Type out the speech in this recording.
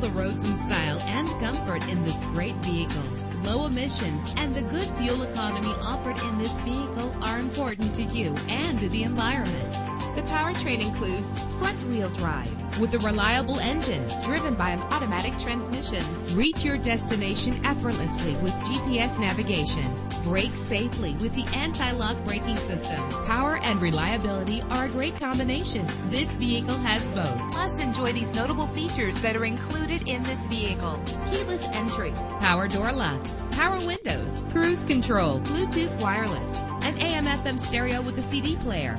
the roads in style and comfort in this great vehicle. Low emissions and the good fuel economy offered in this vehicle are important to you and to the environment. Powertrain includes front-wheel drive with a reliable engine driven by an automatic transmission. Reach your destination effortlessly with GPS navigation. Brake safely with the anti-lock braking system. Power and reliability are a great combination. This vehicle has both. Plus, enjoy these notable features that are included in this vehicle. Keyless entry, power door locks, power windows, cruise control, Bluetooth wireless, an AM FM stereo with a CD player,